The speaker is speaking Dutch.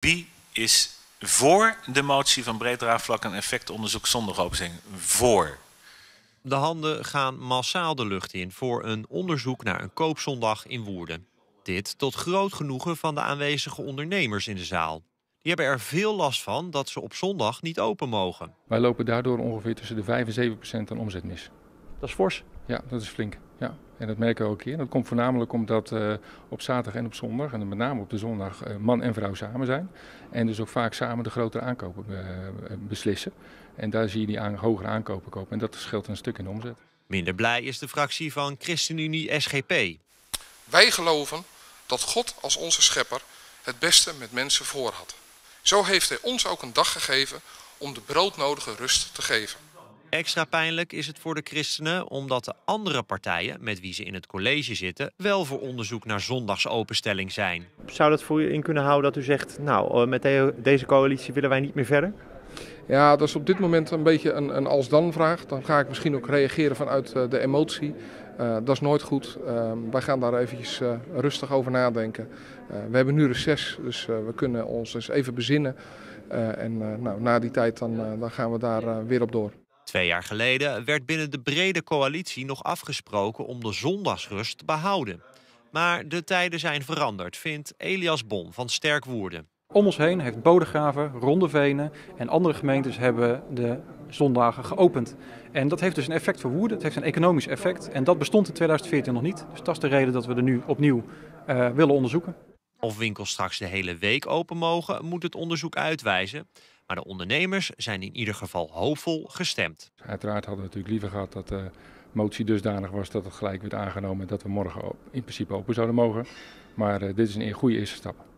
Wie is voor de motie van breed draagvlak en effectonderzoek zonder? Voor. De handen gaan massaal de lucht in voor een onderzoek naar een koopzondag in Woerden. Dit tot groot genoegen van de aanwezige ondernemers in de zaal. Die hebben er veel last van dat ze op zondag niet open mogen. Wij lopen daardoor ongeveer tussen de 5 en 7 procent aan omzet mis. Dat is fors. Ja, dat is flink. Ja. En dat merken we ook hier. Dat komt voornamelijk omdat uh, op zaterdag en op zondag, en met name op de zondag, uh, man en vrouw samen zijn. En dus ook vaak samen de grotere aankopen uh, beslissen. En daar zie je die aan, hogere aankopen kopen. En dat scheelt een stuk in de omzet. Minder blij is de fractie van ChristenUnie SGP. Wij geloven dat God als onze schepper het beste met mensen voor had. Zo heeft hij ons ook een dag gegeven om de broodnodige rust te geven. Extra pijnlijk is het voor de christenen omdat de andere partijen met wie ze in het college zitten wel voor onderzoek naar zondagsopenstelling zijn. Zou dat voor u in kunnen houden dat u zegt, nou met deze coalitie willen wij niet meer verder? Ja, dat is op dit moment een beetje een, een als-dan vraag. Dan ga ik misschien ook reageren vanuit de emotie. Uh, dat is nooit goed. Uh, wij gaan daar eventjes uh, rustig over nadenken. we hebben nu reces, dus we kunnen ons eens even bezinnen. en nou, na die tijd dan, dan gaan we daar weer op door. Twee jaar geleden werd binnen de brede coalitie nog afgesproken om de zondagsrust te behouden. Maar de tijden zijn veranderd, vindt Elias Bon van Sterk Woerden. Om ons heen heeft Bodegraven, Rondevenen en andere gemeentes hebben de zondagen geopend. En dat heeft dus een effect voor Woerden, het heeft een economisch effect. En dat bestond in 2014 nog niet. Dus dat is de reden dat we er nu opnieuw uh, willen onderzoeken. Of winkels straks de hele week open mogen, moet het onderzoek uitwijzen. Maar de ondernemers zijn in ieder geval hoopvol gestemd. Uiteraard hadden we natuurlijk liever gehad dat de motie dusdanig was dat het gelijk werd aangenomen en dat we morgen in principe open zouden mogen. Maar uh, dit is een goede eerste stap.